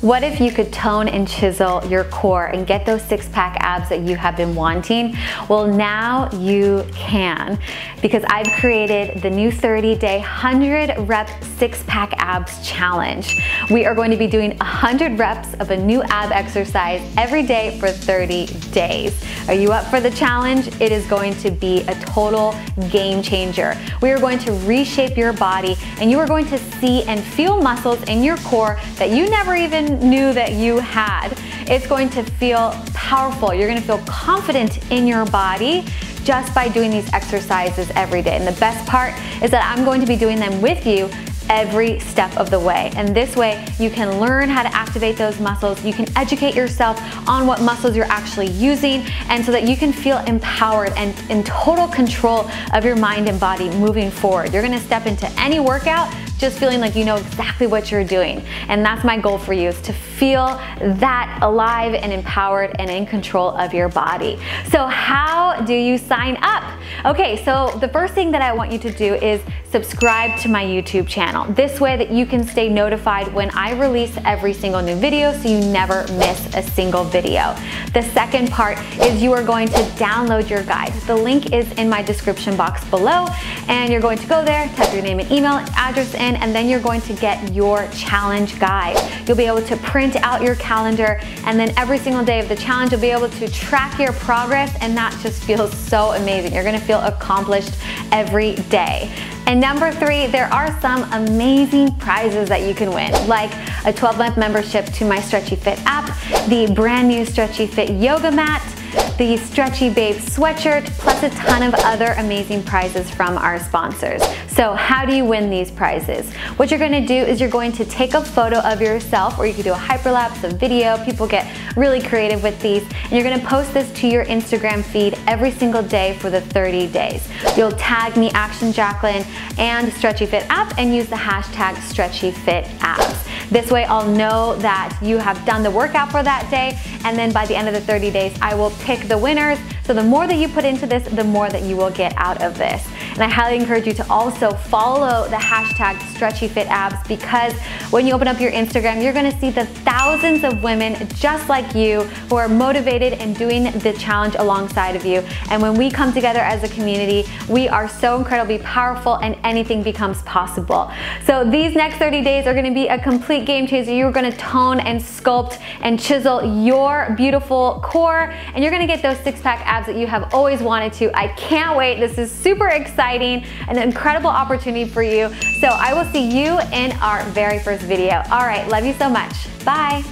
What if you could tone and chisel your core and get those six pack abs that you have been wanting? Well, now you can because I've created the new 30 day 100 rep six pack abs challenge. We are going to be doing 100 reps of a new ab exercise every day for 30 days. Are you up for the challenge? It is going to be a total game changer. We are going to reshape your body and you are going to see and feel muscles in your core that you never even knew that you had. It's going to feel powerful. You're gonna feel confident in your body just by doing these exercises every day. And the best part is that I'm going to be doing them with you every step of the way. And this way you can learn how to activate those muscles. You can educate yourself on what muscles you're actually using and so that you can feel empowered and in total control of your mind and body moving forward. You're gonna step into any workout just feeling like you know exactly what you're doing. And that's my goal for you is to feel that alive and empowered and in control of your body. So how do you sign up? Okay, so the first thing that I want you to do is subscribe to my YouTube channel. This way that you can stay notified when I release every single new video so you never miss a single video. The second part is you are going to download your guide. The link is in my description box below and you're going to go there, type your name and email address in and then you're going to get your challenge guide. You'll be able to print out your calendar and then every single day of the challenge you'll be able to track your progress and that just feels so amazing. You're gonna feel accomplished every day. And number three, there are some amazing prizes that you can win, like a 12 month membership to my Stretchy Fit app, the brand new Stretchy Fit yoga mat, the Stretchy Babe sweatshirt, plus a ton of other amazing prizes from our sponsors. So how do you win these prizes? What you're gonna do is you're going to take a photo of yourself, or you could do a hyperlapse, a video, people get really creative with these, and you're gonna post this to your Instagram feed every single day for the 30 days. You'll tag me Action Jacquelyn and Stretchy Fit app and use the hashtag Stretchy Fit abs. This way I'll know that you have done the workout for that day and then by the end of the 30 days I will pick the winners. So the more that you put into this, the more that you will get out of this. And I highly encourage you to also follow the hashtag StretchyFitAbs because when you open up your Instagram, you're gonna see the thousands of women just like you who are motivated and doing the challenge alongside of you. And when we come together as a community, we are so incredibly powerful and anything becomes possible. So these next 30 days are gonna be a complete game changer. You're gonna tone and sculpt and chisel your beautiful core and you're gonna get those six pack abs that you have always wanted to. I can't wait. This is super exciting, an incredible opportunity for you. So I will see you in our very first video. All right, love you so much. Bye.